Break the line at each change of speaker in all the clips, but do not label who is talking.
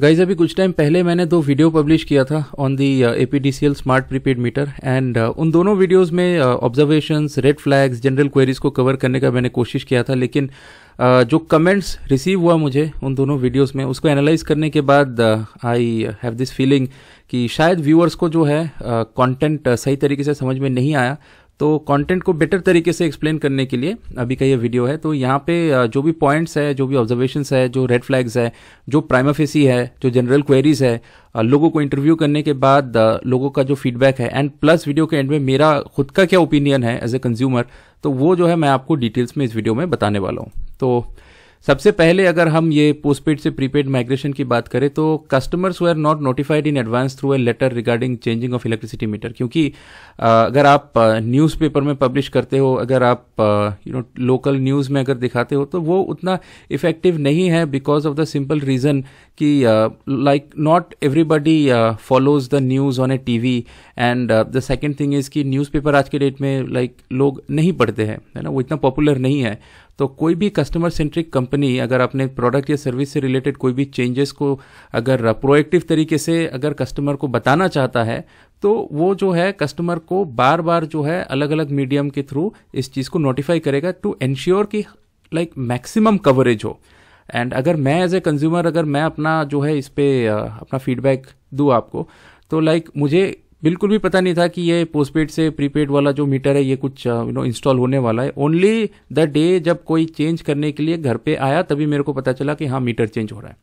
Guys अभी कुछ time पहले मैंने दो वीडियो पब्लिश किया था on the A P D C L smart prepaid meter and उन दोनों वीडियोस में observations red flags general queries को कवर करने का मैंने कोशिश किया था लेकिन uh, जो कमेंट्स रिसीव हुआ मुझे उन दोनों वीडियोस में उसको एनालाइज करने के बाद आई हैव दिस फीलिंग कि शायद व्यूअर्स को जो है कंटेंट uh, uh, सही तरीके से समझ में नहीं आया। तो कंटेंट को बेटर तरीके से एक्सप्लेन करने के लिए अभी का ये वीडियो है तो यहाँ पे जो भी पॉइंट्स है, जो भी ऑब्जर्वेशंस है, जो रेड फ्लैग्स है, जो प्राइमाफेसी है, जो जनरल क्वेरीज है लोगों को इंटरव्यू करने के बाद लोगों का जो फीडबैक है एंड प्लस वीडियो के एंड में मेरा खुद का क्या ओपिनियन है एज ए कंज्यूमर तो वो जो है मैं आपको डिटेल्स में इस वीडियो में बताने वाला हूँ। तो सबसे पहले अगर हम ये पोस्टपेड से प्रीपेड माइग्रेशन की बात करें तो customers were not notified in advance through a letter regarding changing of electricity meter क्योंकि अगर आप न्यूज़पेपर में पब्लिश करते हो अगर आप यू नो लोकल न्यूज़ में अगर दिखाते हो तो वो उतना इफ़ेक्टिव नहीं है because of the simple reason कि like not everybody follows the news on a T V and the second thing is कि न्यूज़पेपर आज के डेट में लाइक like, लोग नहीं पढ़ते हैं है ना? वो इतना पॉपुलर नहीं है। तो कोई भी कस्टमर सेंट्रिक कंपनी अगर अपने प्रोडक्ट या सर्विस से रिलेटेड कोई भी चेंजेस को अगर प्रोएक्टिव तरीके से अगर कस्टमर को बताना चाहता है तो वो जो है कस्टमर को बार बार जो है अलग अलग मीडियम के थ्रू इस चीज़ को नोटिफाई करेगा टू एंश्योर कि लाइक मैक्सिमम कवरेज हो। एंड अगर मैं एज ए कंज्यूमर अगर मैं अपना जो है इस पर अपना फीडबैक दूँ आपको तो लाइक मुझे बिल्कुल भी पता नहीं था कि ये पोस्टपेड से प्रीपेड वाला जो मीटर है, ये कुछ यू नो इंस्टॉल होने वाला है। ओनली द डे जब कोई चेंज करने के लिए घर पे आया, तभी मेरे को पता चला कि हाँ मीटर चेंज हो रहा है।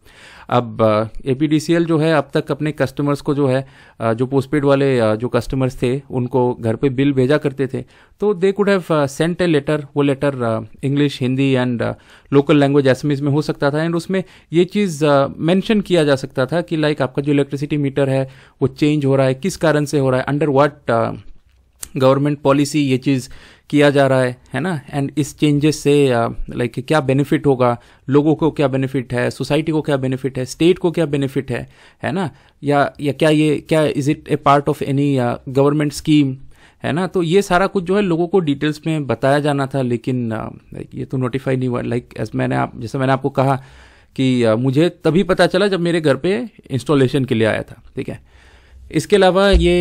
अब एपीडीसीएल जो है अब तक अपने कस्टमर्स को जो है जो पोस्टपेड वाले जो कस्टमर्स थे, उनको घर पे बिल भेजा करते थे। तो they could have sent a letter वो letter English Hindi and local language SMS में हो सकता था। एंड उसमें ये चीज़ मेंशन किया जा सकता था कि लाइक आपका जो इलेक्ट्रिसिटी मीटर है, वो चेंज हो रहा है, किस कारण से हो रहा है अंडर वाट गवर्नमेंट पॉलिसी ये चीज़ किया जा रहा है है ना? एंड इस चेंजेस से लाइक uh, क्या बेनिफिट होगा? लोगों को क्या बेनिफिट है? सोसाइटी को क्या बेनिफिट है? स्टेट को क्या बेनिफिट है? है ना? या या क्या ये क्या is it a part of any government scheme है ना? तो ये सारा कुछ जो है लोगों को डिटेल्स में बताया जाना था लेकिन uh, ये तो नोटिफाई नहीं हुआ। लाइक एज मैंने आप जैसे मैंने आपको कहा कि uh, मुझे तभी पता चला जब मेरे घर पे इंस्टॉलेशन के लिए आया था ठीक है? इसके अलावा ये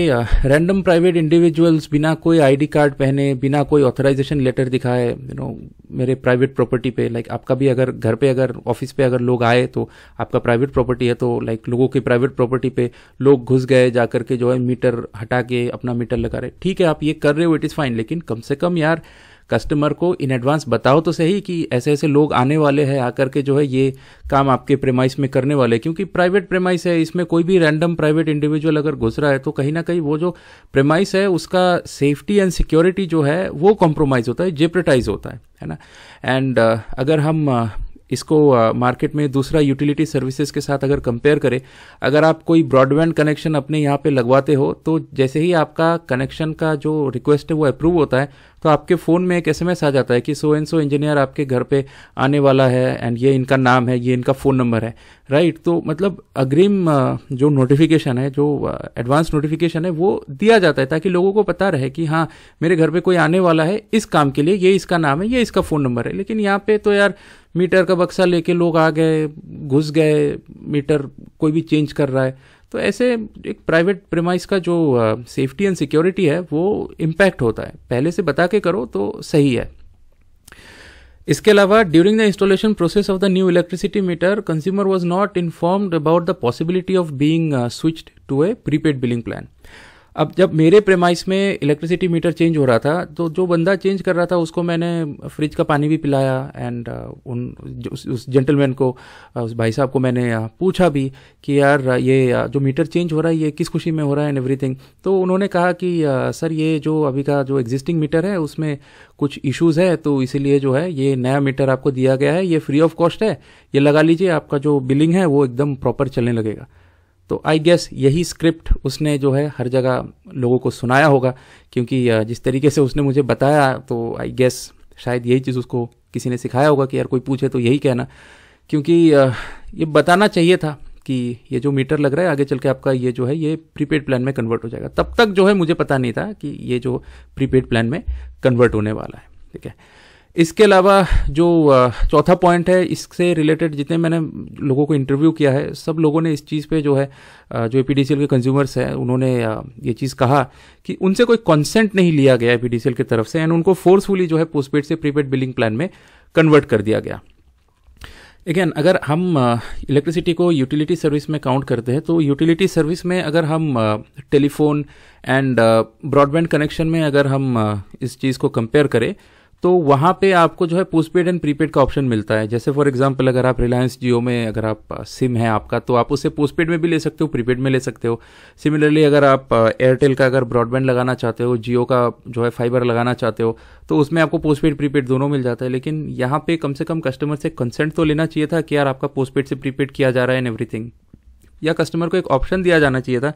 रैंडम प्राइवेट इंडिविजुअल्स बिना कोई आईडी कार्ड पहने, बिना कोई ऑथराइजेशन लेटर दिखाए यू नो मेरे प्राइवेट प्रॉपर्टी पे लाइक आपका भी अगर घर पे अगर ऑफ़िस पे अगर लोग आए तो आपका प्राइवेट प्रॉपर्टी है तो लाइक लोगों की प्राइवेट प्रॉपर्टी पे लोग घुस गए जाकर के जो है मीटर हटा के अपना मीटर लगा रहे। ठीक है, आप ये कर रहे हो इट इज़ फाइन लेकिन कम से कम यार कस्टमर को इन एडवांस बताओ तो सही कि ऐसे ऐसे लोग आने वाले हैं आकर के जो है ये काम आपके प्रेमाइस में करने वाले क्योंकि प्राइवेट प्रेमाइस है इसमें कोई भी रैंडम प्राइवेट इंडिविजुअल अगर घुस रहा है तो कहीं ना कहीं वो जो प्रेमाइस है उसका सेफ्टी एंड सिक्योरिटी जो है वो कॉम्प्रोमाइज होता है जेप्रेटाइज होता है है ना? एंड uh, अगर हम uh, इसको मार्केट में दूसरा यूटिलिटी सर्विसेज़ के साथ अगर कंपेयर करें, अगर आप कोई ब्रॉडबैंड कनेक्शन अपने यहाँ पे लगवाते हो तो जैसे ही आपका कनेक्शन का जो रिक्वेस्ट है वो अप्रूव होता है तो आपके फ़ोन में एक एसएमएस आ जाता है कि सो एंड सो इंजीनियर आपके घर पे आने वाला है एंड ये इनका नाम है, ये इनका फ़ोन नंबर है राइट तो मतलब अग्रिम जो नोटिफिकेशन है, जो एडवांस नोटिफिकेशन है, वो दिया जाता है ताकि लोगों को पता रहे कि हाँ मेरे घर पे कोई आने वाला है, इस काम के लिए ये इसका नाम है, ये इसका फ़ोन नंबर है। लेकिन यहाँ पे तो यार मीटर का बक्सा लेके लोग आ गए, घुस गए, मीटर कोई भी चेंज कर रहा है। तो ऐसे एक प्राइवेट प्रेमाइस का जो सेफ्टी एंड सिक्योरिटी है, वो इम्पैक्ट होता है। पहले से बता के करो तो सही है। इसके अलावा during the installation process of the new electricity meter consumer was not informed about the possibility of being switch to a prepaid billing plan अब जब मेरे प्रेमाइस में इलेक्ट्रिसिटी मीटर चेंज हो रहा था तो जो बंदा चेंज कर रहा था उसको मैंने फ्रिज का पानी भी पिलाया एंड uh, उन उस, जेंटलमैन को uh, उस भाई साहब को मैंने uh, पूछा भी कि यार ये जो मीटर चेंज हो रहा है ये किस खुशी में हो रहा है एंड एवरीथिंग तो उन्होंने कहा कि सर ये जो अभी का जो एग्जिस्टिंग मीटर है उसमें कुछ इश्यूज़ है तो इसीलिए जो है ये नया मीटर आपको दिया गया है ये फ्री ऑफ़ कॉस्ट है ये लगा लीजिए आपका जो बिलिंग है वो एकदम प्रॉपर चलने लगेगा। तो आई गेस यही स्क्रिप्ट उसने जो है हर जगह लोगों को सुनाया होगा, क्योंकि जिस तरीके से उसने मुझे बताया तो आई गेस शायद यही चीज़ उसको किसी ने सिखाया होगा कि यार कोई पूछे तो यही कहना। क्योंकि ये बताना चाहिए था कि ये जो मीटर लग रहा है, आगे चल के आपका ये जो है, ये प्रीपेड प्लान में कन्वर्ट हो जाएगा। तब तक जो है मुझे पता नहीं था कि ये जो प्रीपेड प्लान में कन्वर्ट होने वाला है, ठीक है? इसके अलावा जो चौथा पॉइंट है, इससे रिलेटेड जितने मैंने लोगों को इंटरव्यू किया है, सब लोगों ने इस चीज़ पे जो है जो ए के कंज्यूमर्स हैं, उन्होंने ये चीज़ कहा कि उनसे कोई कंसेंट नहीं लिया गया ए की तरफ़ से एंड उनको फोर्सफुली जो है पोस्टपेड से प्रीपेड बिलिंग प्लान में कन्वर्ट कर दिया गया। अगेन अगर हम इलेक्ट्रिसिटी को यूटिलिटी सर्विस में काउंट करते हैं तो यूटिलिटी सर्विस में अगर हम टेलीफोन एंड ब्रॉडबैंड कनेक्शन में अगर हम इस चीज़ को कंपेयर करें तो वहाँ पे आपको जो है पोस्टपेड एंड प्रीपेड का ऑप्शन मिलता है। जैसे फॉर एग्जांपल अगर आप रिलायंस जियो में अगर आप सिम है आपका तो आप उसे पोस्टपेड में भी ले सकते हो प्रीपेड में ले सकते हो। सिमिलरली अगर आप एयरटेल का अगर ब्रॉडबैंड लगाना चाहते हो जियो का जो है फाइबर लगाना चाहते हो तो उसमें आपको पोस्टपेड प्रीपेड दोनों मिल जाता है। लेकिन यहाँ पे कम से कम कस्टमर से कंसेंट तो लेना चाहिए था कि यार आपका पोस्टपेड से प्रीपेड किया जा रहा है एंड एवरीथिंग या कस्टमर को एक ऑप्शन दिया जाना चाहिए था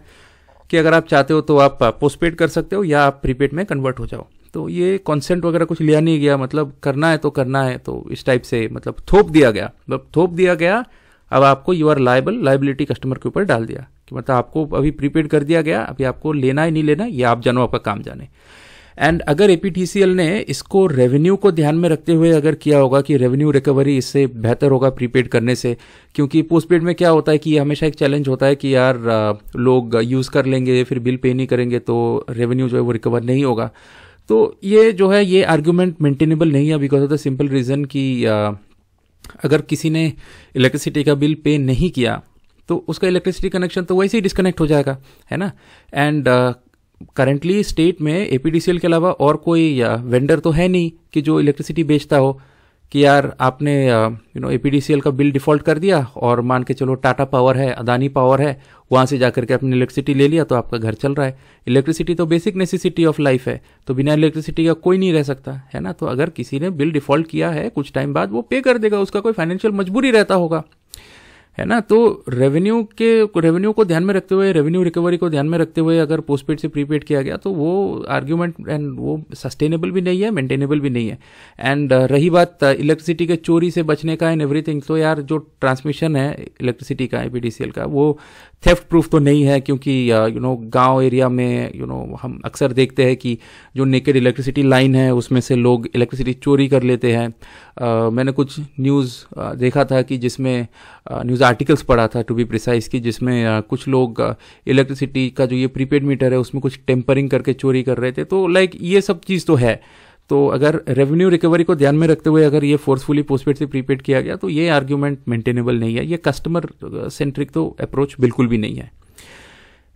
कि अगर आप चाहते हो तो आप पोस्टपेड कर सकते हो या आप प्रीपेड में कन्वर्ट हो जाओ। तो ये कॉन्सेंट वगैरह कुछ लिया नहीं गया मतलब करना है तो करना है तो इस टाइप से मतलब थोप दिया गया। मतलब थोप दिया गया, अब आपको you are liable liability customer के ऊपर डाल दिया। कि मतलब आपको अभी प्रीपेड कर दिया गया, अभी आपको लेना है, नहीं लेना ये आप जानो आपका काम जाने। एंड अगर एपीटीसीएल ने इसको रेवेन्यू को ध्यान में रखते हुए अगर किया होगा कि रेवेन्यू रिकवरी इससे बेहतर होगा प्रीपेड करने से, क्योंकि पोस्टपेड में क्या होता है कि हमेशा एक चैलेंज होता है कि यार लोग यूज़ कर लेंगे, फिर बिल पे नहीं करेंगे तो रेवेन्यू जो है वो रिकवर नहीं होगा। तो ये जो है, ये आर्ग्यूमेंट मेंटेनेबल नहीं है because of the simple reason कि अगर किसी ने इलेक्ट्रिसिटी का बिल पे नहीं किया तो उसका इलेक्ट्रिसिटी कनेक्शन तो वैसे ही डिस्कनेक्ट हो जाएगा, है ना? एंड करेंटली स्टेट में एपीडीसीएल के अलावा और कोई वेंडर तो है नहीं कि जो इलेक्ट्रिसिटी बेचता हो। कि यार आपने यू नो एपीडीसीएल का बिल डिफ़ॉल्ट कर दिया और मान के चलो टाटा पावर है, अदानी पावर है, वहाँ से जाकर के आपने इलेक्ट्रिसिटी ले लिया तो आपका घर चल रहा है। इलेक्ट्रिसिटी तो बेसिक नेसेसिटी ऑफ़ लाइफ है तो बिना इलेक्ट्रिसिटी का कोई नहीं रह सकता, है ना? तो अगर किसी ने बिल डिफ़ॉल्ट किया है कुछ टाइम बाद वो पे कर देगा, उसका कोई फाइनेंशियल मजबूरी रहता होगा। है ना? तो रेवेन्यू के रेवेन्यू को ध्यान में रखते हुए रेवेन्यू रिकवरी को ध्यान में रखते हुए अगर पोस्टपेड से प्रीपेड किया गया तो वो आर्ग्यूमेंट एंड वो सस्टेनेबल भी नहीं है मेंटेनेबल भी नहीं है। एंड uh, रही बात इलेक्ट्रिसिटी के चोरी से बचने का एंड एवरीथिंग तो यार जो ट्रांसमिशन है इलेक्ट्रिसिटी का एपीडीसीएल का वो थेफ्ट प्रूफ तो नहीं है क्योंकि यू नो गाँव एरिया में यू नो हम अक्सर देखते हैं कि जो नेकेड इलेक्ट्रिसिटी लाइन है उसमें से लोग इलेक्ट्रिसिटी चोरी कर लेते हैं। Uh, मैंने कुछ न्यूज़ uh, देखा था कि जिसमें न्यूज़ आर्टिकल्स पढ़ा था टू बी प्रिसाइज की जिसमें uh, कुछ लोग इलेक्ट्रिसिटी uh, का जो ये प्रीपेड मीटर है उसमें कुछ टेम्परिंग करके चोरी कर रहे थे। तो लाइक ये सब चीज़ तो है। तो अगर रेवेन्यू रिकवरी को ध्यान में रखते हुए अगर ये फोर्सफुली पोस्टपेड से प्रीपेड किया गया तो ये आर्ग्यूमेंट मेंटेनेबल नहीं है। ये कस्टमर सेंट्रिक तो अप्रोच बिल्कुल भी नहीं है।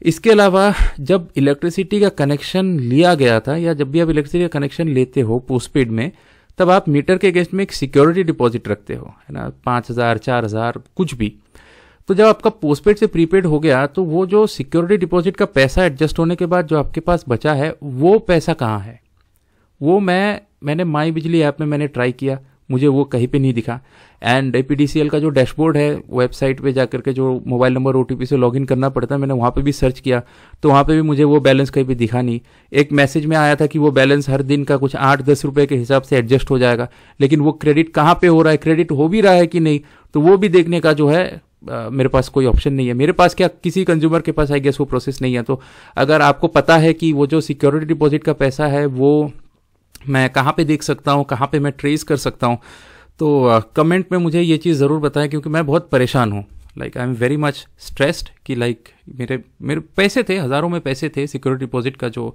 इसके अलावा जब इलेक्ट्रिसिटी का कनेक्शन लिया गया था या जब भी आप इलेक्ट्रिसिटी का कनेक्शन लेते हो पोस्टपेड में, तब आप मीटर के अगेंस्ट में एक सिक्योरिटी डिपॉजिट रखते हो, है ना? पाँच हज़ार, चार हज़ार, कुछ भी। तो जब आपका पोस्टपेड से प्रीपेड हो गया तो वो जो सिक्योरिटी डिपॉजिट का पैसा एडजस्ट होने के बाद जो आपके पास बचा है, वो पैसा कहाँ है? वो मैं, मैंने माई बिजली ऐप में मैंने ट्राई किया, मुझे वो कहीं पे नहीं दिखा। एंड ए का जो डैशबोर्ड है, वेबसाइट पे जाकर के जो मोबाइल नंबर ओटीपी से लॉगिन करना पड़ता है, मैंने वहाँ पे भी सर्च किया तो वहाँ पे भी मुझे वो बैलेंस कहीं भी दिखा नहीं। एक मैसेज में आया था कि वो बैलेंस हर दिन का कुछ आठ दस रुपये के हिसाब से एडजस्ट हो जाएगा, लेकिन वो क्रेडिट कहाँ पे हो रहा है, क्रेडिट हो भी रहा है कि नहीं तो वो भी देखने का जो है मेरे पास कोई ऑप्शन नहीं है। मेरे पास क्या किसी कंज्यूमर के पास आई गेस वो प्रोसेस नहीं है। तो अगर आपको पता है कि वो जो सिक्योरिटी डिपॉजिट का पैसा है, वो मैं कहाँ पे देख सकता हूँ, कहाँ पे मैं ट्रेस कर सकता हूँ। तो कमेंट में मुझे ये चीज़ ज़रूर बताएँ क्योंकि मैं बहुत परेशान हूँ। Like I am very much stressed कि लाइक मेरे मेरे पैसे थे, हज़ारों में पैसे थे सिक्योरिटी डिपॉजिट का जो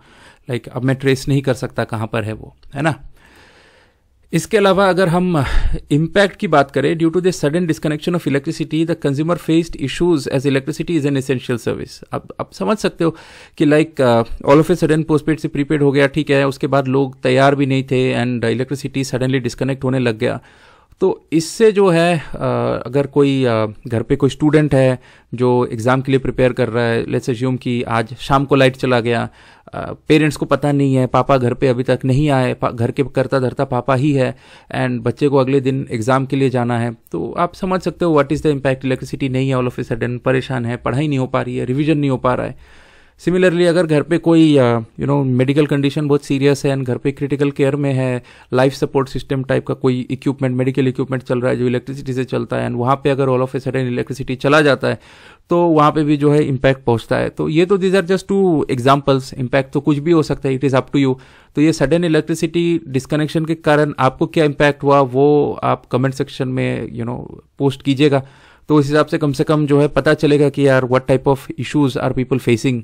लाइक अब मैं ट्रेस नहीं कर सकता कहाँ पर है वो, है ना? इसके अलावा अगर हम इम्पैक्ट की बात करें due to the sudden disconnection of electricity the consumer faced issues as electricity is an essential service अब आप समझ सकते हो कि like all of a sudden postpaid से प्रीपेड हो गया, ठीक है, उसके बाद लोग तैयार भी नहीं थे एंड इलेक्ट्रिसिटी सडनली डिस्कनेक्ट होने लग गया। तो इससे जो है अगर कोई घर पे कोई स्टूडेंट है जो एग्ज़ाम के लिए प्रिपेयर कर रहा है लेट्स एज्यूम कि आज शाम को लाइट चला गया पेरेंट्स को पता नहीं है, पापा घर पे अभी तक नहीं आए घर के करता धरता पापा ही है एंड बच्चे को अगले दिन एग्ज़ाम के लिए जाना है तो आप समझ सकते हो what is the impact electricity नहीं है ऑल ऑफ़ ए सडन परेशान है, पढ़ाई नहीं हो पा रही है रिविजन नहीं हो पा रहा है। सिमिलरली अगर घर पे कोई यू नो मेडिकल कंडीशन बहुत सीरियस है एंड घर पे क्रिटिकल केयर में है लाइफ सपोर्ट सिस्टम टाइप का कोई इक्विपमेंट मेडिकल इक्विपमेंट चल रहा है जो इलेक्ट्रिसिटी से चलता है एंड वहाँ पे अगर all of a sudden electricity चला जाता है तो वहाँ पे भी जो है इम्पैक्ट पहुँचता है। तो ये तो these are just two examples impact तो कुछ भी हो सकता है it is up to you तो ये सडन इलेक्ट्रिसिटी डिस्कनेक्शन के कारण आपको क्या इम्पैक्ट हुआ, वो आप कमेंट सेक्शन में यू नो पोस्ट कीजिएगा। तो उस हिसाब से कम से कम जो है पता चलेगा कि यार what type of issues are people facing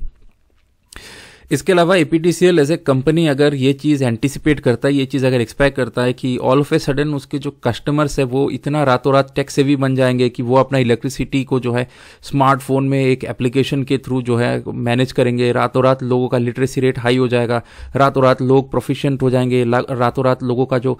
इसके अलावा ए एपीटीसीएल एज ए कंपनी अगर ये चीज़ एंटिसिपेट करता है, ये चीज़ अगर एक्सपेक्ट करता है कि ऑल ऑफ़ ए सडन उसके जो कस्टमर्स है, वो इतना रातों रात टैक्स से भी बन जाएँगे कि वो अपना इलेक्ट्रिसिटी को जो है स्मार्टफ़ोन में एक एप्लीकेशन के थ्रू जो है मैनेज करेंगे। रातों रात लोगों का लिटरेसी रेट हाई हो जाएगा। रातों रात लोग प्रोफिशेंट हो जाएँगे। रातों रात लोगों का जो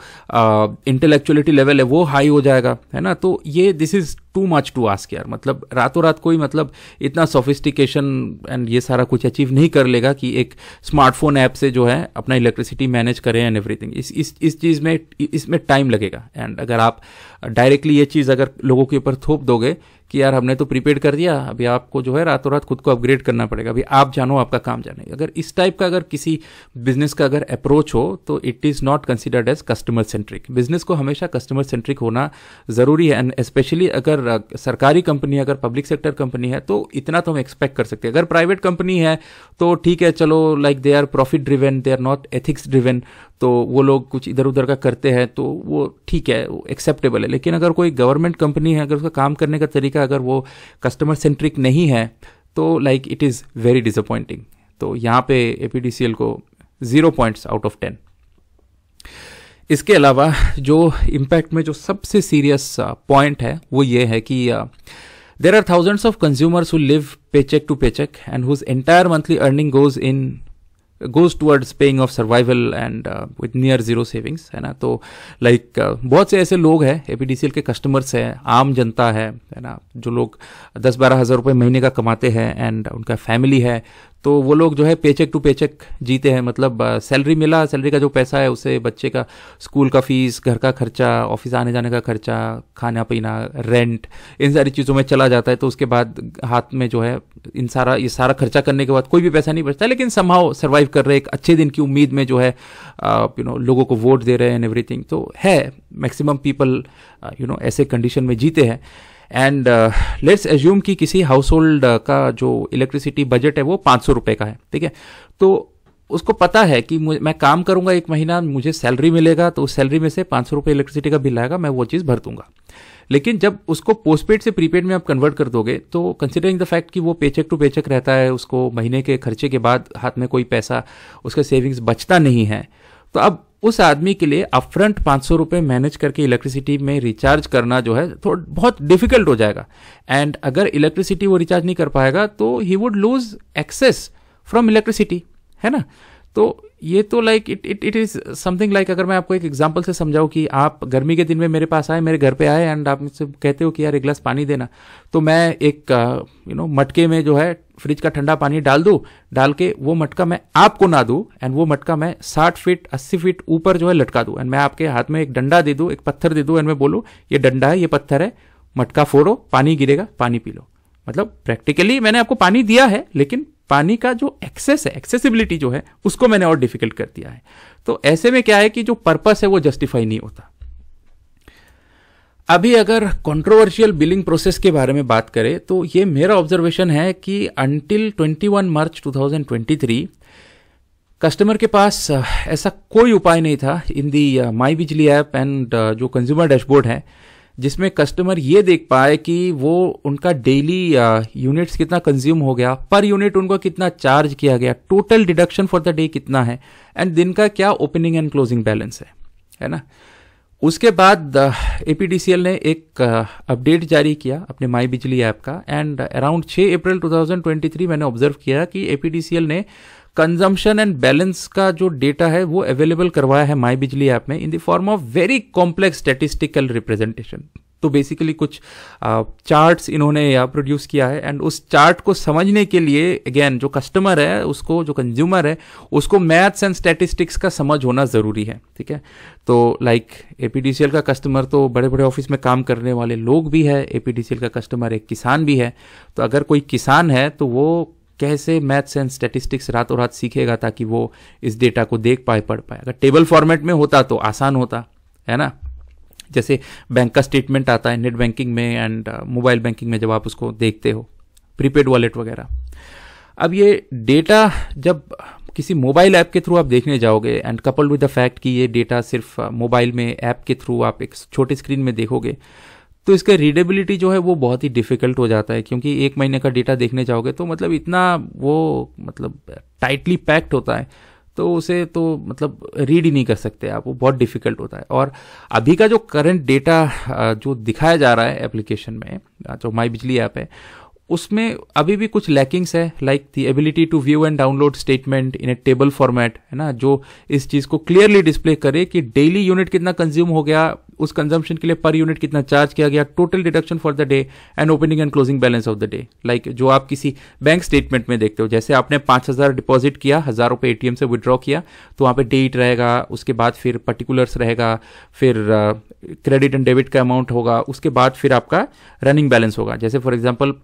इंटेलेक्चुअलिटी लेवल है, वो हाई हो जाएगा। है ना? तो ये this is too much to ask यार। मतलब रातों रात कोई मतलब इतना सोफिस्टिकेशन एंड ये सारा कुछ अचीव नहीं कर लेगा कि एक स्मार्टफ़ोन ऐप से जो है अपना इलेक्ट्रिसिटी मैनेज करें एंड एवरीथिंग इस इस इस चीज़ में, इसमें टाइम लगेगा। एंड अगर आप डायरेक्टली ये चीज़ अगर लोगों के ऊपर थोप दोगे कि यार हमने तो प्रीपेड कर दिया, अभी आपको जो है रातों रात खुद को अपग्रेड करना पड़ेगा, अभी आप जानो आपका काम जाने अगर इस टाइप का अगर किसी बिज़नेस का अगर अप्रोच हो तो it is not considered as customer centric business को हमेशा कस्टमर सेंट्रिक होना ज़रूरी है एंड स्पेशली अगर सरकारी कंपनी अगर पब्लिक सेक्टर कंपनी है तो इतना तो हम एक्सपेक्ट कर सकते हैं। अगर प्राइवेट कंपनी है तो ठीक है, चलो like they are profit driven they are not ethics driven तो वो लोग कुछ इधर उधर का करते हैं तो वो ठीक है, वो एक्सेप्टेबल है। लेकिन अगर कोई गवर्नमेंट कंपनी है, अगर उसका काम करने का तरीका अगर वो कस्टमर सेंट्रिक नहीं है तो like it is very disappointing तो यहाँ पे ए को zero points out of ten इसके अलावा जो इम्पैक्ट में जो सबसे सीरियस पॉइंट है, वो ये है कि there are thousands of consumers who live paycheck to paycheck and whose entire monthly earning goes in goes towards paying of survival and with near zero savings है ना? तो लाइक like, uh, बहुत से ऐसे लोग हैं एपीडीसीएल के customers हैं आम जनता है है ना? जो लोग दस बारह हज़ार रुपये महीने का कमाते हैं एंड उनका फैमिली है तो वो लोग जो है पेचेक टू पेचेक जीते हैं मतलब सैलरी मिला सैलरी का जो पैसा है उसे बच्चे का स्कूल का फ़ीस घर का खर्चा ऑफ़िस आने जाने का खर्चा, खाना पीना रेंट इन सारी चीज़ों में चला जाता है तो उसके बाद हाथ में जो है इन सारा, ये सारा खर्चा करने के बाद कोई भी पैसा नहीं बचता, लेकिन समहाउ सर्वाइव कर रहे एक अच्छे दिन की उम्मीद में जो है यू नो लोगों को वोट दे रहे हैं एवरीथिंग तो है मैक्सिमम पीपल यू नो ऐसे कंडीशन में जीते हैं। एंड लेट्स एज्यूम कि किसी हाउस होल्ड uh, का जो इलेक्ट्रिसिटी बजट है वो पाँच सौ रुपये का है ठीक है? तो उसको पता है कि मैं काम करूँगा एक महीना मुझे सैलरी मिलेगा तो उस सैलरी में से पाँच सौ रुपये इलेक्ट्रिसिटी का बिल आएगा मैं वो चीज़ भर दूँगा। लेकिन जब उसको पोस्टपेड से प्रीपेड में आप कन्वर्ट कर दोगे तो कंसिडरिंग द फैक्ट कि वो पेचेक टू पेचेक रहता है उसको महीने के खर्चे के बाद हाथ में कोई पैसा उसका सेविंग्स बचता नहीं है तो अब उस आदमी के लिए अपफ्रंट पाँच सौ रुपये मैनेज करके इलेक्ट्रिसिटी में रिचार्ज करना जो है थोड़ा, बहुत डिफ़िकल्ट हो जाएगा। एंड अगर इलेक्ट्रिसिटी वो रिचार्ज नहीं कर पाएगा तो he would lose access from electricity है ना? तो ये तो like it it it is something like अगर मैं आपको एक एग्जांपल से समझाऊं कि आप गर्मी के दिन में मेरे पास आए, मेरे घर पे आए एंड आप मुझसे कहते हो कि यार एक गिलास पानी देना तो मैं एक यू नो मटके में जो है फ्रिज का ठंडा पानी डाल दूँ, डाल के वो मटका मैं आपको ना दूँ एंड वो मटका मैं साठ फीट अस्सी फीट ऊपर जो है लटका दूँ एंड मैं आपके हाथ में एक डंडा दे दूँ, एक पत्थर दे दूँ एंड मैं बोलूँ, ये डंडा है, ये पत्थर है, मटका फोड़ो, पानी गिरेगा, पानी पी लो। मतलब प्रैक्टिकली मैंने आपको पानी दिया है, लेकिन पानी का जो एक्सेस है एक्सेसिबिलिटी जो है, उसको मैंने और डिफ़िकल्ट कर दिया है। तो ऐसे में क्या है कि जो पर्पस है, वो जस्टिफाई नहीं होता। अभी अगर कंट्रोवर्शियल बिलिंग प्रोसेस के बारे में बात करें तो ये मेरा ऑब्जर्वेशन है कि अंटिल 21 मार्च 2023 कस्टमर के पास ऐसा कोई उपाय नहीं था in the My Bijli app and जो कंज्यूमर डैशबोर्ड है, जिसमें कस्टमर ये देख पाए कि वो उनका डेली यूनिट्स कितना कंज्यूम हो गया पर यूनिट उनको कितना चार्ज किया गया total deduction for the day कितना है एंड दिन का क्या ओपनिंग एंड क्लोजिंग बैलेंस है है ना? उसके बाद एपीडीसीएल ने एक अपडेट जारी किया अपने माई बिजली ऐप का। एंड अराउंड 6 अप्रैल 2023 मैंने ऑब्ज़र्व किया कि एपीडीसीएल ने कंजम्पशन एंड बैलेंस का जो डेटा है, वो अवेलेबल करवाया है माई बिजली ऐप में in the form of very complex statistical representation तो बेसिकली कुछ चार्ट्स इन्होंने प्रोड्यूस किया है। एंड उस चार्ट को समझने के लिए अगेन जो कस्टमर है, उसको, जो कंज्यूमर है, उसको मैथ्स एंड स्टैटिस्टिक्स का समझ होना ज़रूरी है, ठीक है? तो लाइक एपीडीसीएल का कस्टमर तो बड़े बड़े ऑफ़िस में काम करने वाले लोग भी है एपीडीसीएल का कस्टमर एक किसान भी है। तो अगर कोई किसान है तो वो कैसे मैथ्स एंड स्टेटिस्टिक्स रातों रात सीखेगा ताकि वो इस डेटा को देख पाए, पढ़ पाए? अगर टेबल फॉर्मेट में होता तो आसान होता, है ना? जैसे बैंक का स्टेटमेंट आता है नेट बैंकिंग में एंड मोबाइल बैंकिंग में जब आप उसको देखते हो प्रीपेड वॉलेट वगैरह। अब ये डेटा जब किसी मोबाइल ऐप के थ्रू आप देखने जाओगे and coupled with the fact कि ये डेटा सिर्फ़ मोबाइल में ऐप के थ्रू आप एक छोटे स्क्रीन में देखोगे तो इसका रीडेबिलिटी जो है वो बहुत ही डिफ़िकल्ट हो जाता है क्योंकि एक महीने का डेटा देखने जाओगे तो मतलब इतना वो मतलब टाइटली पैक्ड होता है। तो उसे तो मतलब रीड ही नहीं कर सकते आप, वो बहुत डिफ़िकल्ट होता है। और अभी का जो करंट डेटा जो दिखाया जा रहा है एप्लीकेशन में जो माई बिजली ऐप है, उसमें अभी भी कुछ लैकिंग्स है like the ability to view and download statement in a table format है ना, जो इस चीज़ को क्लियरली डिस्प्ले करे कि डेली यूनिट कितना कंज्यूम हो गया उस कंजम्पशन के लिए पर यूनिट कितना चार्ज किया गया total deduction for the day and opening and closing balance of the day like जो आप किसी बैंक स्टेटमेंट में देखते हो, जैसे आपने पाँच हज़ार डिपॉजिट किया, हज़ार रुपये एटीएम से विड्रॉ किया तो वहाँ पर डेट रहेगा, उसके बाद फिर पर्टिकुलर्स रहेगा, फिर क्रेडिट एंड डेबिट का अमाउंट होगा, उसके बाद फिर आपका रनिंग बैलेंस होगा। जैसे for example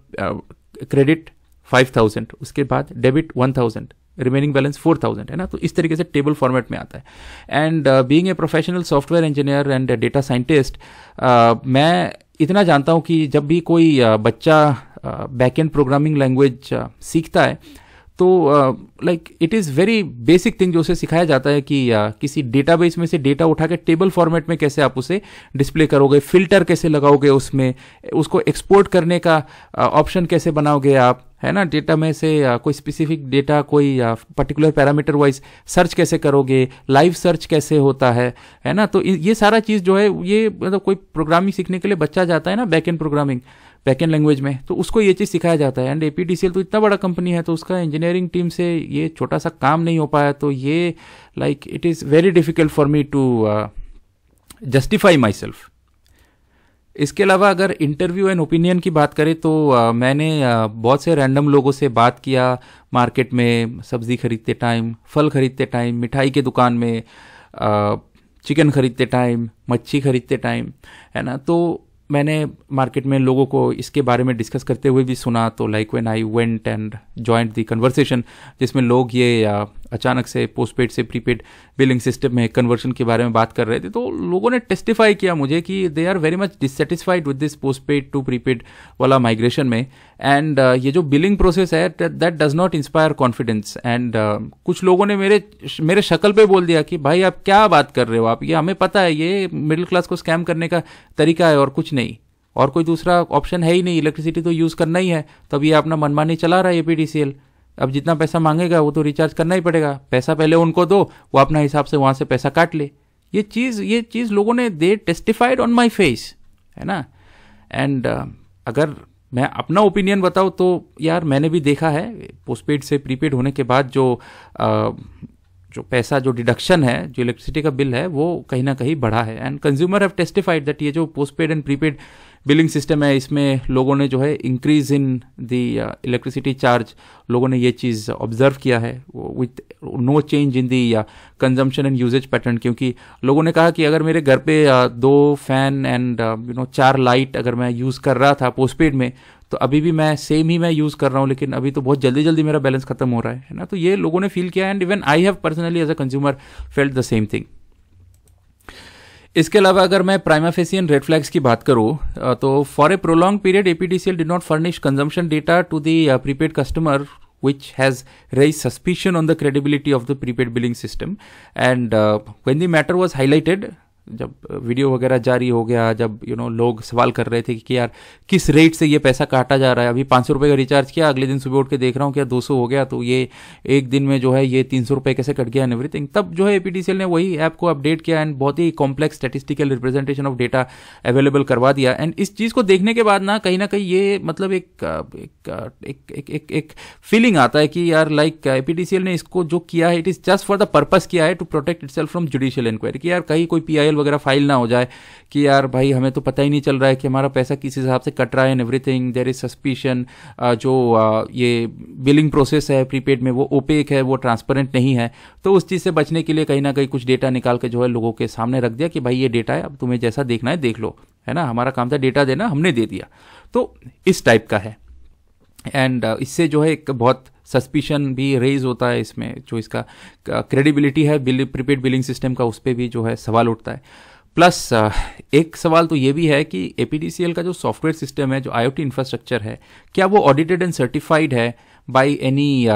credit five thousand उसके बाद debit one thousand remaining balance four thousand है ना? तो इस तरीके से टेबल फॉर्मेट में आता है। And being a professional software engineer and data scientist मैं इतना जानता हूँ कि जब भी कोई uh, बच्चा बैक एंड प्रोग्रामिंग लैंग्वेज सीखता है तो like it is very basic thing जो उसे सिखाया जाता है कि uh, किसी डेटाबेस में से डेटा उठा के टेबल फॉर्मेट में कैसे आप उसे डिस्प्ले करोगे फ़िल्टर कैसे लगाओगे उसमें उसको एक्सपोर्ट करने का ऑप्शन uh, कैसे बनाओगे आप है ना? डेटा में से uh, कोई स्पेसिफिक डेटा कोई पर्टिकुलर पैरामीटर वाइज सर्च कैसे करोगे लाइव सर्च कैसे होता है है ना? तो ये सारा चीज़ जो है ये मतलब कोई प्रोग्रामिंग सीखने के लिए बच्चा जाता है ना back end programming backend language में तो उसको ये चीज़ सिखाया जाता है। एंड एपीडीसीएल तो इतना बड़ा कंपनी है तो उसका इंजीनियरिंग टीम से ये छोटा सा काम नहीं हो पाया तो ये like it is very difficult for me to justify myself इसके अलावा अगर इंटरव्यू एंड ओपिनियन की बात करें तो uh, मैंने uh, बहुत से रैंडम लोगों से बात किया मार्केट में सब्ज़ी खरीदते टाइम फल खरीदते टाइम मिठाई के दुकान में चिकन uh, खरीदते टाइम मच्छी खरीदते टाइम है ना? तो मैंने मार्केट में लोगों को इसके बारे में डिस्कस करते हुए भी सुना तो like when I went and joined the conversation जिसमें लोग ये अचानक से पोस्टपेड से प्रीपेड बिलिंग सिस्टम में कन्वर्शन के बारे में बात कर रहे थे तो लोगों ने टेस्टिफाई किया मुझे कि they are very much dissatisfied with this postpaid to prepaid वाला माइग्रेशन में। एंड uh, ये जो बिलिंग प्रोसेस है that does not inspire confidence and कुछ लोगों ने मेरे मेरे शक्ल पे बोल दिया कि भाई आप क्या बात कर रहे हो? आप ये हमें पता है ये मिडिल क्लास को स्कैम करने का तरीका है और कुछ और कोई दूसरा ऑप्शन है ही नहीं इलेक्ट्रिसिटी तो यूज़ करना ही है। तब ये अपना मनमानी चला रहा है एपीडीसीएल अब जितना पैसा मांगेगा वो तो रिचार्ज करना ही पड़ेगा। पैसा पहले उनको दो वो अपना हिसाब से वहाँ से पैसा काट ले। ये चीज़ ये चीज़ लोगों ने they testified on my face है ना? एंड uh, अगर मैं अपना ओपिनियन बताऊँ तो यार मैंने भी देखा है पोस्टपेड से प्रीपेड होने के बाद जो uh, जो पैसा जो डिडक्शन है जो इलेक्ट्रिसिटी का बिल है वो कहीं ना कहीं बढ़ा है। And consumer have testified that ये जो postpaid and prepaid billing system है इसमें लोगों ने जो है increase in the electricity charge लोगों ने ये चीज़ ऑब्ज़र्व किया है with no change in the consumption and usage pattern क्योंकि लोगों ने कहा कि अगर मेरे घर पे uh, दो फ़ैन एंड यू नो चार लाइट अगर मैं यूज़ कर रहा था पोस्टपेड में तो अभी भी मैं सेम ही मैं यूज़ कर रहा हूँ लेकिन अभी तो बहुत जल्दी जल्दी मेरा बैलेंस खत्म हो रहा है ना? तो ये लोगों ने फील किया and even I have personally as a consumer felt the same thing इसके अलावा अगर मैं प्राइमाफेसियन रेड फ्लैग्स की बात करूँ तो for a prolong period APDCL did not furnish consumption data to the prepaid customer has raised suspicion on the credibility of the prepaid billing system. And uh, when the matter was highlighted जब video वगैरह जारी हो गया जब you you know know, लोग सवाल कर रहे थे कि यार किस रेट से ये पैसा काटा जा रहा है? अभी पाँच सौ रुपये का रिचार्ज किया अगले दिन सुबह उठ के देख रहा हूँ क्या दो सौ हो गया तो ये एक दिन में जो है ये तीन सौ रुपये कैसे कट गया एंड एवरीथिंग तब जो है एपीडीसीएल ने वही ऐप को अपडेट किया एंड बहुत ही complex statistical representation of data available करवा दिया। एंड इस चीज़ को देखने के बाद ना कहीं ना कहीं ये मतलब एक एक एक एक, एक, फीलिंग आता है कि यार लाइक ए ने इसको जो किया है it is just for the purpose किया है to protect it from judicial inquiry कि यार कहीं कोई पीआईएल वगैरह फ़ाइल ना हो जाए कि यार भाई हमें तो पता ही नहीं चल रहा है कि हमारा पैसा किस हिसाब से कट रहा है and everything there is suspicion जो uh, ये बिलिंग प्रोसेस है प्रीपेड में वो ओपेक है वो ट्रांसपेरेंट नहीं है. तो उस चीज़ से बचने के लिए कहीं ना कहीं कुछ डेटा निकाल के जो है लोगों के सामने रख दिया कि भाई ये डेटा है अब तुम्हें जैसा देखना है देख लो. है ना? हमारा काम था डेटा देना हमने दे दिया. तो इस टाइप का है. एंड uh, इससे जो है एक बहुत सस्पिशन भी रेज होता है इसमें, जो इसका क्रेडिबिलिटी है, बिल प्रीपेड बिलिंग सिस्टम का उस पर भी जो है सवाल उठता है। प्लस एक सवाल तो ये भी है कि ए का जो सॉफ्टवेयर सिस्टम है, जो आईओटी इंफ्रास्ट्रक्चर है, क्या वो ऑडिटेड एंड सर्टिफाइड है by any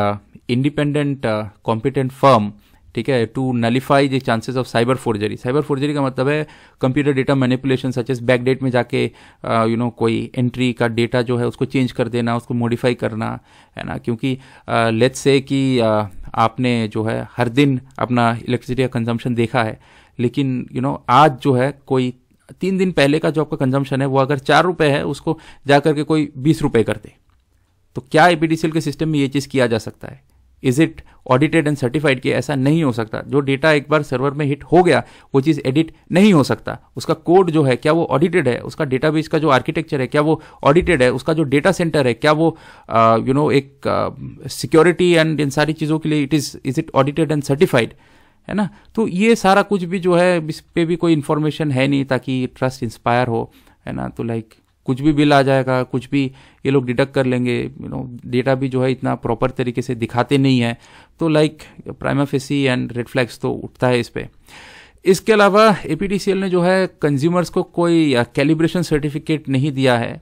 independent competent firm ठीक है to nullify the chances of cyber forgery cyber forgery का मतलब है computer data manipulation such as back date में जाके यू नो कोई एंट्री का डेटा जो है उसको चेंज कर देना उसको मॉडिफाई करना है ना? क्योंकि लेट्स से कि uh, आपने जो है हर दिन अपना इलेक्ट्रिसिटी का कंजम्पशन देखा है लेकिन यू you नो know, आज जो है कोई तीन दिन पहले का जो आपका कंजम्पशन है वो अगर चार रुपये है उसको जा करके कोई बीस रुपये कर दे। तो क्या एपीडीसीएल के सिस्टम में ये चीज़ किया जा सकता है? Is it audited and certified किया ऐसा नहीं हो सकता। जो डेटा एक बार सर्वर में हिट हो गया वो चीज़ एडिट नहीं हो सकता। उसका कोड जो है क्या वो ऑडिटेड है? उसका डेटा डेटाबेस का जो आर्किटेक्चर है क्या वो ऑडिटेड है? उसका जो डेटा सेंटर है क्या वो यू uh, नो एक सिक्योरिटी एंड इन सारी चीज़ों के लिए it is is it audited and certified है ना? तो ये सारा कुछ भी जो है इस पर भी कोई इन्फॉर्मेशन है नहीं ताकि ट्रस्ट इंस्पायर हो। है ना? तो लाइक कुछ भी बिल आ जाएगा, कुछ भी ये लोग डिडक्ट कर लेंगे यू नो डेटा भी जो है इतना प्रॉपर तरीके से दिखाते नहीं है। तो like prima facie and red flags तो उठता है इस पर इसके अलावा एपीडीसीएल ने जो है कंज्यूमर्स को कोई कैलिब्रेशन सर्टिफिकेट नहीं दिया है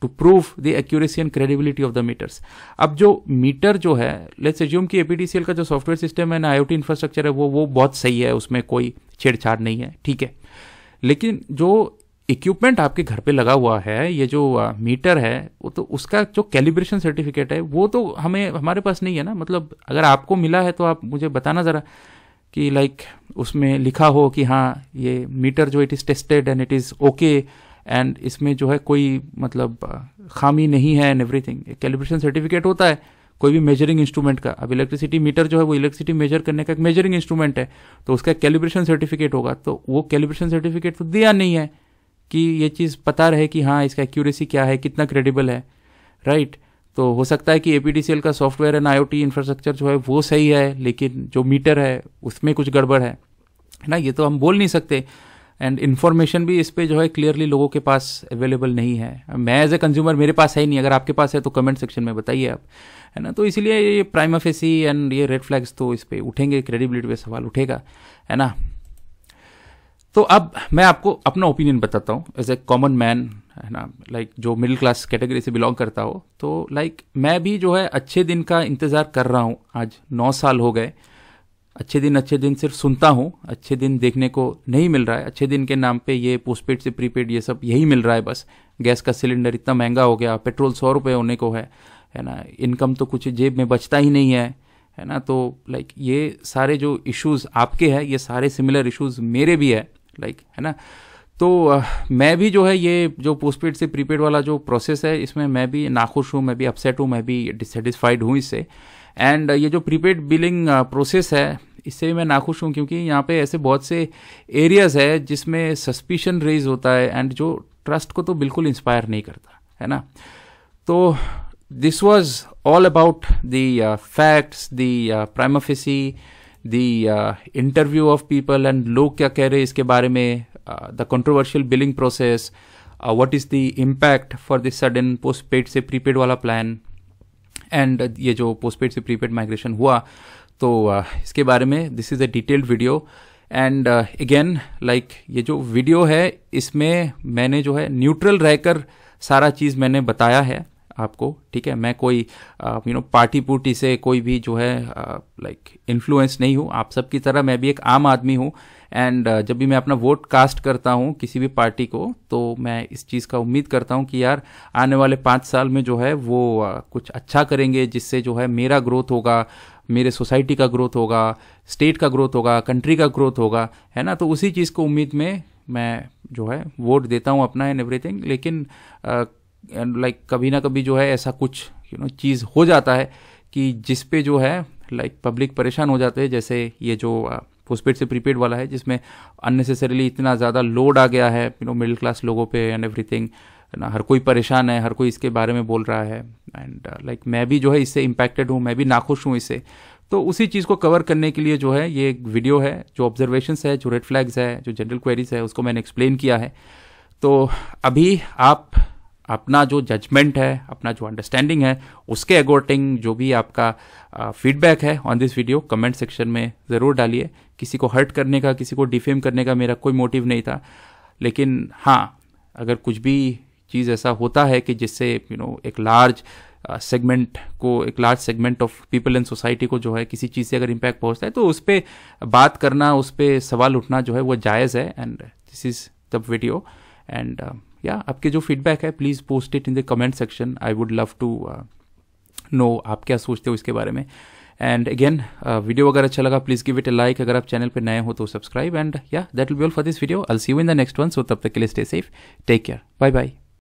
to prove the accuracy and credibility of the meters अब जो मीटर जो है लेट्स एज्यूम कि एपीडीसीएल का जो सॉफ्टवेयर सिस्टम है, ना आईओटी इंफ्रास्ट्रक्चर है, वो वो बहुत सही है, उसमें कोई छेड़छाड़ नहीं है, ठीक है। लेकिन जो इक्विपमेंट आपके घर पे लगा हुआ है, ये जो मीटर है, वो तो उसका जो कैलिब्रेशन सर्टिफिकेट है, वो तो हमें, हमारे पास नहीं है ना। मतलब अगर आपको मिला है तो आप मुझे बताना ज़रा कि लाइक उसमें लिखा हो कि हाँ ये मीटर जो it is tested and it is okay, and इसमें जो है कोई मतलब खामी नहीं है एंड एवरीथिंग। कैलिब्रेशन सर्टिफिकेट होता है, कोई भी मेजरिंग इंस्ट्रूमेंट का। अब इलेक्ट्रिसिटी मीटर जो है, वो इलेक्ट्रिसिटी मेजर करने का एक मेजरिंग इंस्ट्रूमेंट है तो उसका कैलिब्रेशन सर्टिफिकेट होगा तो वो कैलिब्रेशन सर्टिफिकेट तो दिया नहीं है। कि ये चीज़ पता रहे कि हाँ इसका एक्यूरेसी क्या है, कितना क्रेडिबल है राइट तो हो सकता है कि एपीडीसीएल का सॉफ्टवेयर एंड आईओटी इंफ्रास्ट्रक्चर जो है, वो सही है, लेकिन जो मीटर है, उसमें कुछ गड़बड़ है ना? ये तो हम बोल नहीं सकते। एंड इन्फॉर्मेशन भी इस पर जो है क्लियरली लोगों के पास अवेलेबल नहीं है। मैं एज ए कंज्यूमर मेरे पास है ही नहीं। अगर आपके पास है तो कमेंट सेक्शन में बताइए आप, है ना? तो इसीलिए ये प्राइमाफेसी एंड ये रेड फ्लैग्स तो इस पर उठेंगे क्रेडिबिलिटी पे सवाल उठेगा, है ना? तो अब मैं आपको अपना ओपिनियन बताता हूँ. एज ए कॉमन मैन है ना लाइक जो मिडिल क्लास कैटेगरी से बिलोंग करता हो तो लाइक मैं भी जो है अच्छे दिन का इंतज़ार कर रहा हूँ. आज नौ साल हो गए. अच्छे दिन अच्छे दिन सिर्फ़ सुनता हूँ. अच्छे दिन देखने को नहीं मिल रहा है. अच्छे दिन के नाम पे ये पोस्टपेड से प्रीपेड ये सब यही मिल रहा है बस. गैस का सिलेंडर इतना महँगा हो गया पेट्रोल सौ रुपये होने को है है ना. इनकम तो कुछ जेब में बचता ही नहीं है है ना. तो लाइक ये सारे जो इश्यूज़ आपके हैं, ये सारे सिमिलर इश्यूज़ मेरे भी है. लाइक है ना? तो आ, मैं भी जो है ये जो पोस्टपेड से प्रीपेड वाला जो प्रोसेस है इसमें मैं भी नाखुश हूँ मैं भी अपसेट हूँ मैं भी डिससेटिस्फाइड हूँ इससे। एंड ये जो प्रीपेड बिलिंग प्रोसेस है इससे भी मैं नाखुश हूँ क्योंकि यहाँ पे ऐसे बहुत से एरियाज़ है जिसमें सस्पिशन रेज होता है एंड जो ट्रस्ट को तो बिल्कुल इंस्पायर नहीं करता है ना? तो this was all about the facts the prima facie the interview of people and लोग क्या कह रहे हैं इसके बारे में the controversial billing process what is the impact for this sudden postpaid से प्रीपेड वाला प्लान एंड ये जो पोस्ट पेड से प्रीपेड माइग्रेशन हुआ तो uh, इसके बारे में this is a detailed video and again like ये जो वीडियो है इसमें मैंने जो है न्यूट्रल रहकर सारा चीज़ मैंने बताया है आपको, ठीक है? मैं कोई यू नो पार्टी पुर्टी से कोई भी जो है लाइक इन्फ्लुएंस नहीं हूँ। आप सबकी तरह मैं भी एक आम आदमी हूँ। एंड जब भी मैं अपना वोट कास्ट करता हूँ किसी भी पार्टी को तो मैं इस चीज़ का उम्मीद करता हूँ कि यार, आने वाले पाँच साल में जो है, वो कुछ अच्छा करेंगे जिससे जो है मेरा ग्रोथ होगा, मेरे सोसाइटी का ग्रोथ होगा स्टेट का ग्रोथ होगा कंट्री का ग्रोथ होगा, है ना? तो उसी चीज़ को उम्मीद में मैं जो है वोट देता हूँ अपना एंड एवरीथिंग लेकिन लाइक कभी ना कभी जो है ऐसा कुछ यू नो चीज़ हो जाता है कि जिस पे जो है लाइक like, पब्लिक परेशान हो जाते हैं जैसे ये जो पोस्टपेड से प्रीपेड वाला है जिसमें अननेसेसरीली इतना ज़्यादा लोड आ गया है यू नो मिडिल क्लास लोगों पे एंड एवरीथिंग ना हर कोई परेशान है हर कोई इसके बारे में बोल रहा है एंड लाइक uh, like, मैं भी जो है इससे इम्पैक्टेड हूँ मैं भी नाखुश हूँ इससे। तो उसी चीज़ को कवर करने के लिए जो है ये एक वीडियो है जो ऑब्जर्वेशन है जो रेड फ्लैग्स है जो जनरल क्वेरीज है उसको मैंने एक्सप्लेन किया है। तो अभी आप अपना जो जजमेंट है, अपना जो अंडरस्टैंडिंग है, उसके अकॉर्डिंग जो भी आपका फीडबैक है on this video comment section में ज़रूर डालिए। किसी को हर्ट करने का, किसी को डिफेम करने का मेरा कोई मोटिव नहीं था। लेकिन हाँ अगर कुछ भी चीज़ ऐसा होता है कि जिससे यू नो एक लार्ज सेगमेंट को, एक large segment of people in society को जो है किसी चीज़ से अगर इम्पैक्ट पहुँचता है तो उस पर बात करना, उस पर सवाल उठना जो है वो जायज़ है। And this is the video and या आपके जो फीडबैक है please post it in the comment section I would love to know आप क्या सोचते हो इसके बारे में. एंड अगेन वीडियो अगर अच्छा लगा please give it a like अगर आप चैनल पर नए हो तो सब्सक्राइब एंड या that will be all for this video I see you in the next one so तब तक के लिए stay safe take care bye bye